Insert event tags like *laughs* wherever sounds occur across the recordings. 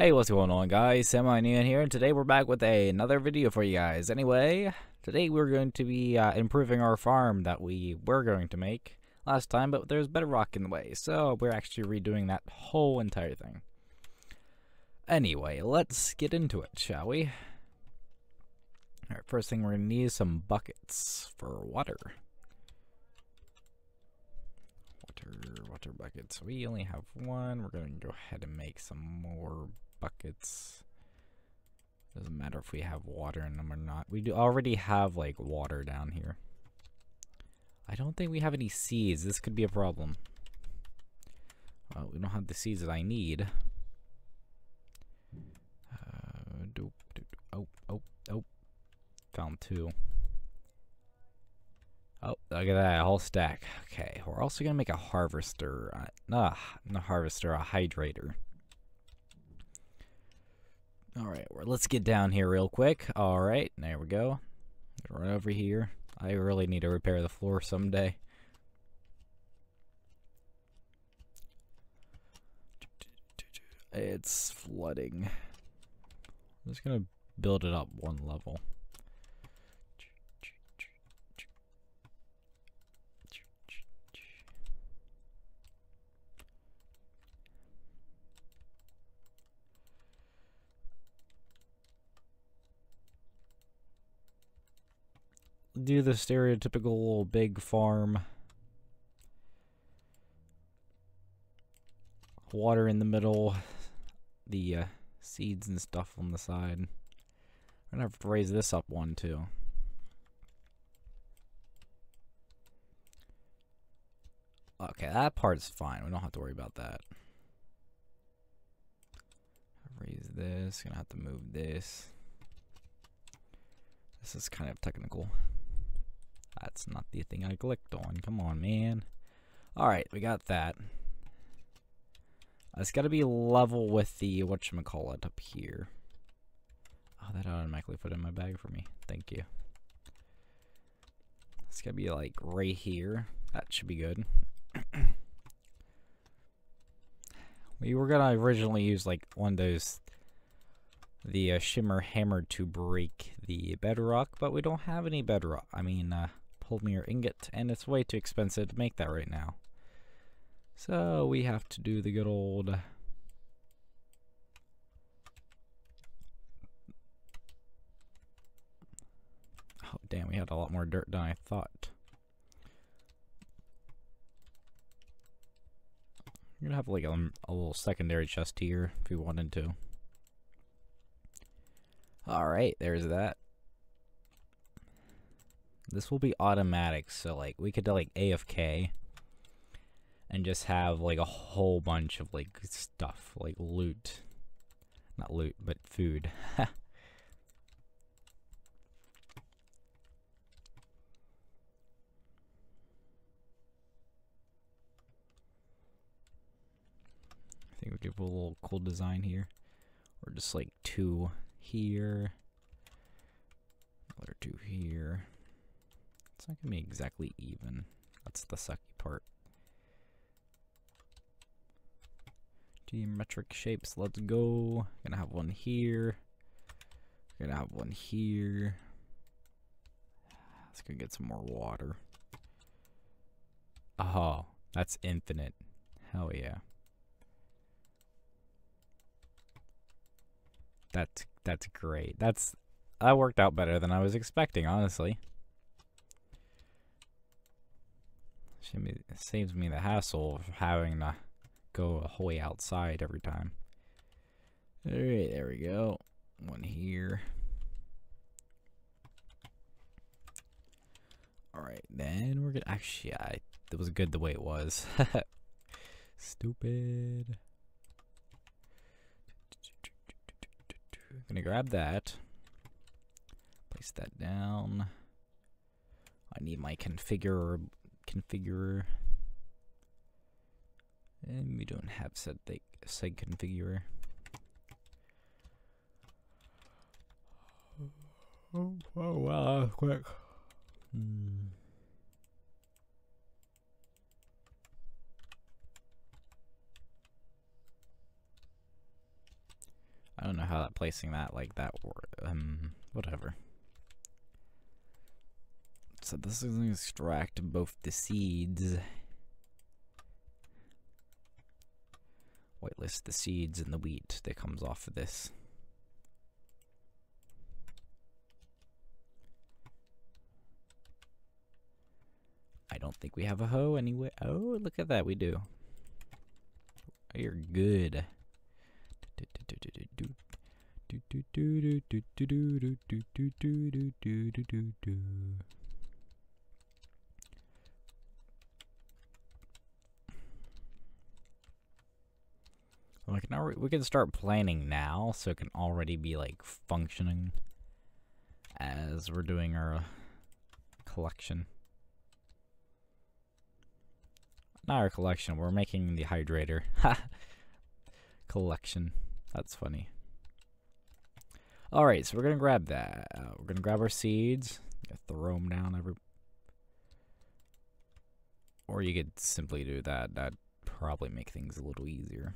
Hey, what's going on guys? Semi Neon here, and today we're back with a, another video for you guys. Anyway, today we're going to be uh, improving our farm that we were going to make last time, but there's bedrock in the way, so we're actually redoing that whole entire thing. Anyway, let's get into it, shall we? Alright, first thing we're going to need some buckets for water. Water, water buckets. We only have one. We're going to go ahead and make some more buckets. Doesn't matter if we have water in them or not. We do already have like water down here. I don't think we have any seeds. This could be a problem. We don't have the seeds that I need. Uh, oh, oh, oh. Found two. Oh, look at that, whole stack. Okay, we're also gonna make a harvester. Uh, nah, not a harvester, a hydrator. Alright, well, let's get down here real quick. Alright, there we go. Right over here. I really need to repair the floor someday. It's flooding. I'm just gonna build it up one level. Do the stereotypical big farm. Water in the middle, the uh, seeds and stuff on the side. I'm gonna have to raise this up one too. Okay, that part's fine. We don't have to worry about that. Raise this. Gonna have to move this. This is kind of technical. That's not the thing I clicked on. Come on, man. Alright, we got that. It's got to be level with the, whatchamacallit, up here. Oh, that automatically put in my bag for me. Thank you. It's got to be, like, right here. That should be good. *coughs* we were going to originally use, like, one of those the uh, shimmer hammer to break the bedrock, but we don't have any bedrock. I mean, uh, polymer ingot, and it's way too expensive to make that right now. So we have to do the good old... Oh, damn, we had a lot more dirt than I thought. You're gonna have like a, a little secondary chest here if we wanted to. Alright, there's that. This will be automatic, so like we could like AFK and just have like a whole bunch of like stuff, like loot. Not loot, but food. *laughs* I think we give a little cool design here. Or just like two here. Another two here. It's not gonna be exactly even. That's the sucky part. Geometric shapes, let's go. Gonna have one here. Gonna have one here. Let's go get some more water. Oh, that's infinite. Hell yeah. That's that's great. That's that worked out better than I was expecting, honestly. It saves me the hassle of having to go a whole way outside every time. Alright, there we go. One here. Alright, then we're gonna actually I it was good the way it was. *laughs* Stupid. I'm Gonna grab that. Place that down. I need my configure configurer. And we don't have said seg configurer. Oh, oh wow, quick. Hmm. don't know how that placing that like that or um whatever. So this is gonna extract both the seeds. Whitelist the seeds and the wheat that comes off of this. I don't think we have a hoe anyway. Oh, look at that, we do. You're good. Like now we can start planning now, so it can already be like functioning as we're doing our collection. Not our collection, we're making the hydrator. collection. That's funny. Alright, so we're to grab that. Uh, we're to grab our seeds. Throw them down every... Or you could simply do that. That'd probably make things a little easier.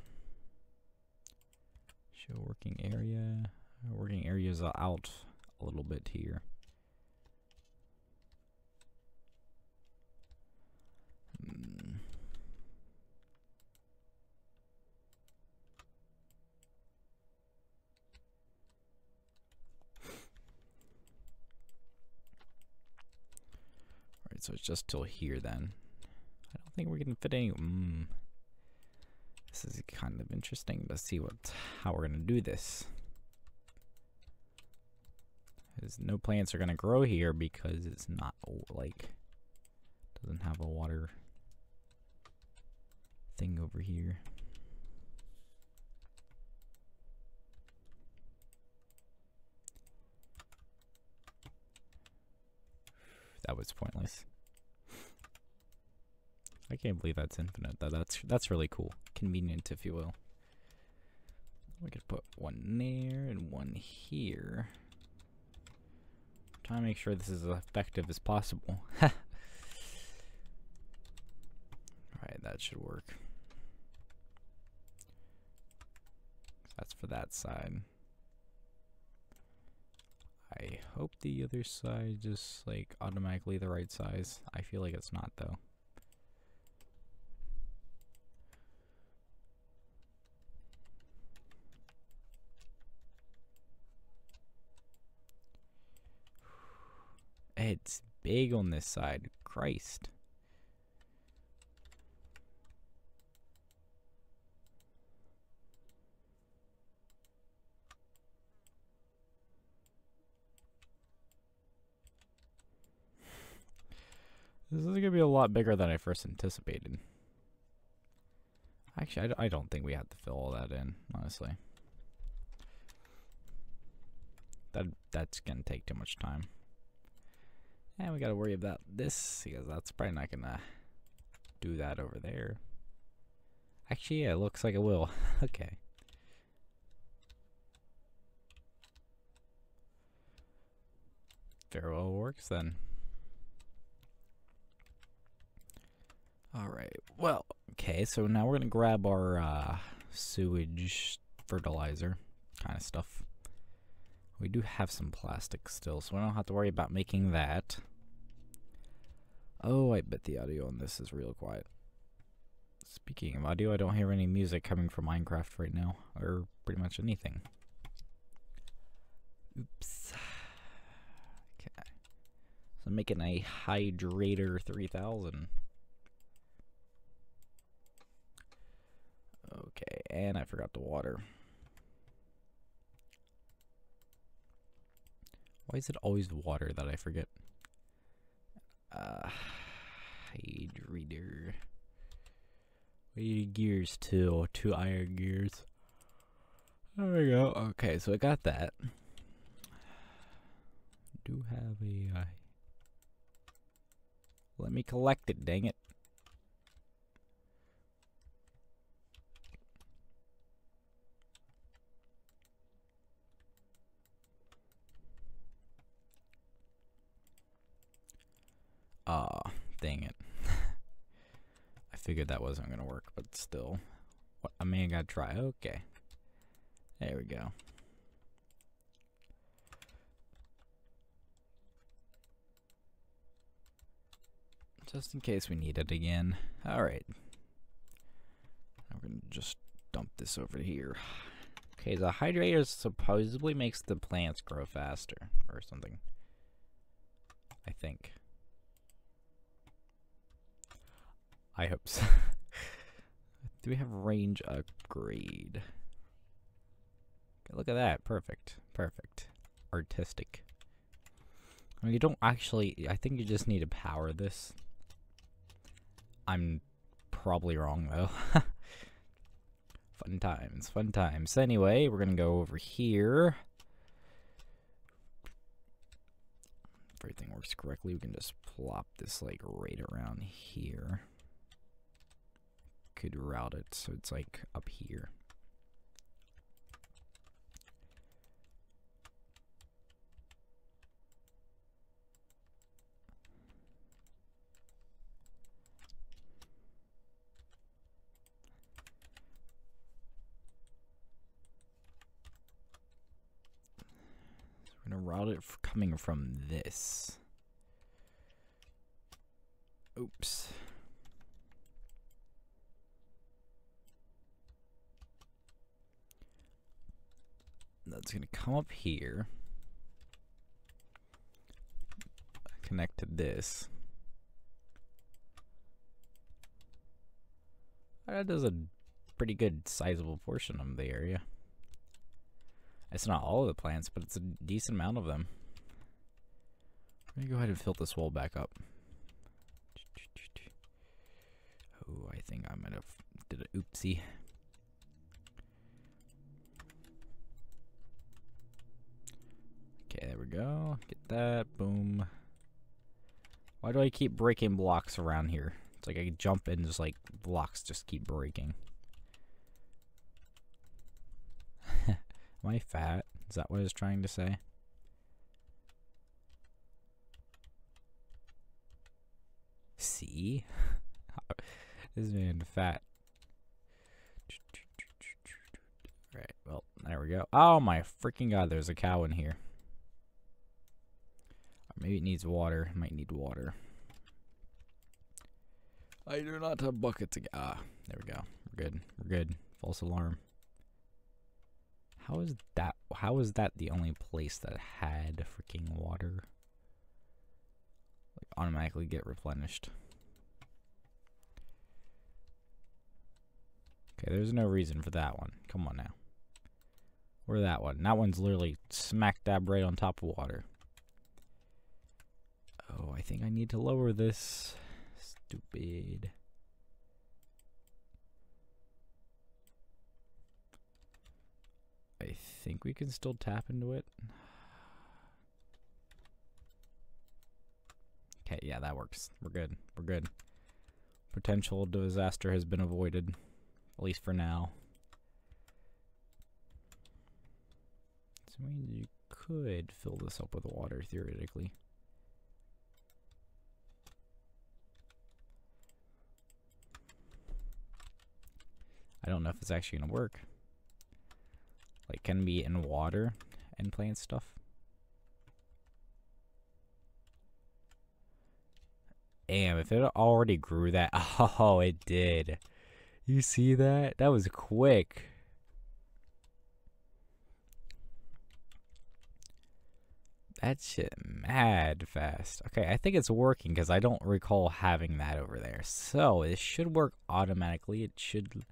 Show working area. Working areas out a little bit here. Hmm. Alright, so it's just till here then. I don't think we can fit any... Mm. This is kind of interesting to see what how we're gonna do this. Because no plants are gonna grow here because it's not like doesn't have a water thing over here. That was pointless. I can't believe that's infinite. That that's that's really cool. Convenient, if you will. We could put one there and one here. Trying to make sure this is as effective as possible. *laughs* Alright, that should work. That's for that side. I hope the other side is like automatically the right size. I feel like it's not though. It's big on this side. Christ. This is going to be a lot bigger than I first anticipated. Actually, I, don't think we have to fill all that in, honestly. That That's going to take too much time. And we got to worry about this, because that's probably not to do that over there. Actually, yeah, it looks like it will. *laughs* okay. Very well works then. Alright, well, okay, so now we're to grab our uh, sewage fertilizer kind of stuff. We do have some plastic still, so we don't have to worry about making that. Oh, I bet the audio on this is real quiet. Speaking of audio, I don't hear any music coming from Minecraft right now, or pretty much anything. Oops. Okay. So I'm making a Hydrator 3000. Okay, and I forgot the water. Why is it always water that I forget? Uh, hide reader. We gears too, two iron gears. There we go. Okay, so I got that. Do have a. Uh, let me collect it, dang it. figured that wasn't going to work, but still. What, I mean, I gotta try. Okay. There we go. Just in case we need it again. Alright. I'm gonna just dump this over here. Okay, the hydrator supposedly makes the plants grow faster or something. I think. I hope so. *laughs* Do we have range upgrade? Look at that. Perfect. Perfect. Artistic. I mean, you don't actually... I think you just need to power this. I'm probably wrong, though. *laughs* fun times. Fun times. Anyway, we're going to go over here. If everything works correctly, we can just plop this, like, right around here could route it so it's like up here. we're gonna route it coming from this. Oops. That's going to come up here. Connect to this. That does a pretty good sizable portion of the area. It's not all of the plants, but it's a decent amount of them. Let me go ahead and fill this wall back up. Oh, I think I might have did an oopsie. Okay, there we go. Get that. Boom. Why do I keep breaking blocks around here? It's like I jump and just like blocks just keep breaking. *laughs* Am I fat? Is that what I was trying to say? See? *laughs* this man fat. Right, well, there we go. Oh my freaking god, there's a cow in here. Maybe it needs water. Might need water. I do not have buckets again. Ah, there we go. We're good. We're good. False alarm. How is that? How is that the only place that had freaking water? Like automatically get replenished. Okay, there's no reason for that one. Come on now. Or that one. That one's literally smack dab right on top of water. I think I need to lower this. Stupid. I think we can still tap into it. Okay, yeah, that works. We're good. We're good. Potential disaster has been avoided. At least for now. So you could fill this up with water, theoretically. I don't know if it's actually going to work. Like, can be in water and plant stuff. Damn, if it already grew that. *laughs* Oh, it did. You see that? That was quick. That shit mad fast. Okay, I think it's working because I don't recall having that over there. So, it should work automatically. It should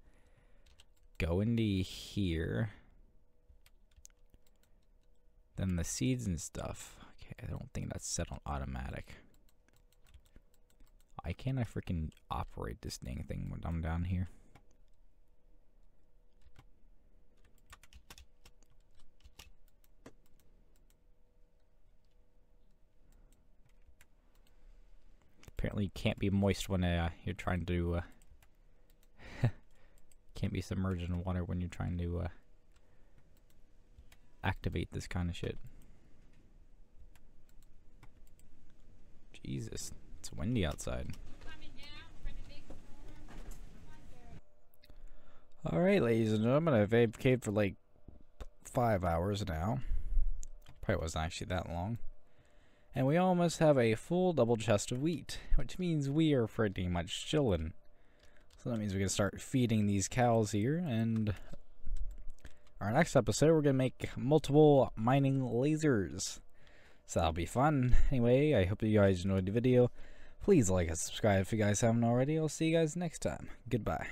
go into here. Then the seeds and stuff. Okay, I don't think that's set on automatic. Why can't I freaking operate this dang thing when I'm down here? Apparently you can't be moist when uh, you're trying to uh, can't be submerged in water when you're trying to uh, activate this kind of shit. Jesus, it's windy outside. Alright, ladies and gentlemen, I've AFK'd for like five hours now. Probably wasn't actually that long. And we almost have a full double chest of wheat, which means we are pretty much chillin'. So that means we can start feeding these cows here, and our next episode we're going to make multiple mining lasers. So that'll be fun. Anyway, I hope you guys enjoyed the video. Please like and subscribe if you guys haven't already. I'll see you guys next time. Goodbye.